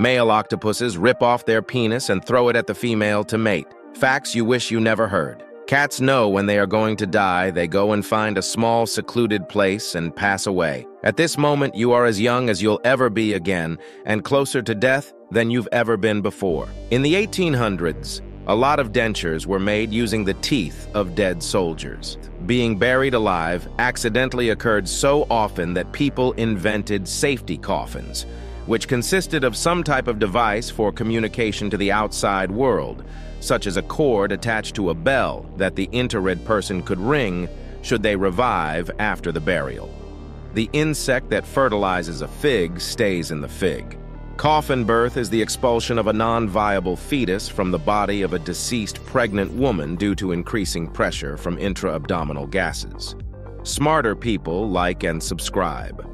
Male octopuses rip off their penis and throw it at the female to mate. Facts you wish you never heard. Cats know when they are going to die, they go and find a small, secluded place and pass away. At this moment, you are as young as you'll ever be again, and closer to death than you've ever been before. In the 1800s, a lot of dentures were made using the teeth of dead soldiers. Being buried alive accidentally occurred so often that people invented safety coffins, which consisted of some type of device for communication to the outside world, such as a cord attached to a bell that the interred person could ring should they revive after the burial. The insect that fertilizes a fig stays in the fig. Coffin birth is the expulsion of a non-viable fetus from the body of a deceased pregnant woman due to increasing pressure from intra-abdominal gases. Smarter people like and subscribe.